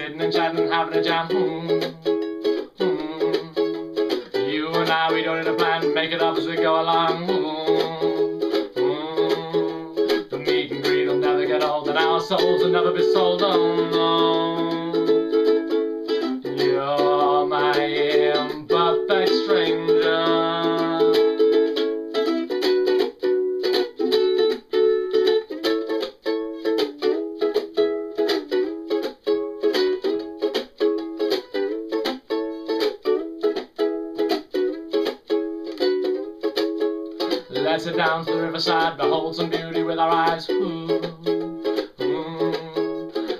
sitting and chatting having a jam. Hmm. Hmm. You and I, we don't need a plan, make it up as we go along. Hmm. Hmm. The meet and greet will never get old, and our souls will never be sold. Oh no. Let's sit down to the riverside, behold some beauty with our eyes. Ooh, ooh.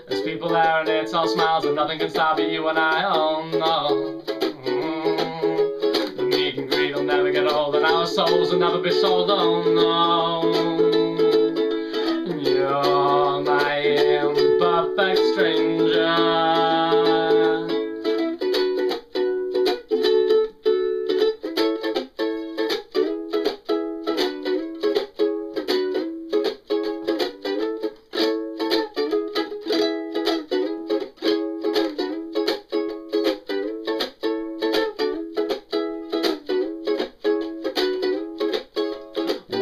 There's people there and it's all smiles and nothing can stop you and I. Oh no. Ooh. The meet and greet will never get old and our souls will never be sold. Oh no.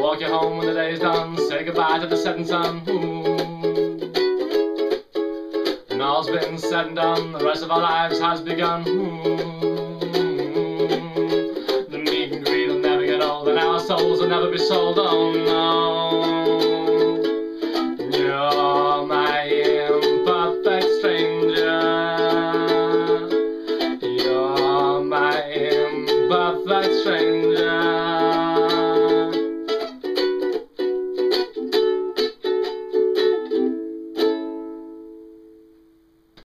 Walk you home when the day's done. Say goodbye to the setting sun. Ooh. And all's been said and done. The rest of our lives has begun. Ooh. The meet and greet will never get old, and our souls will never be sold. Oh